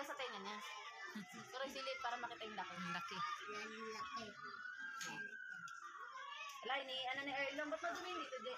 ka sa tenga niya. Pero silid para makita yung laki. Ang laki. Yan yung laki. Ala, ini, ano ni Erlong, ba't madumi dito, Je?